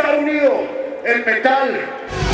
estar unido el metal.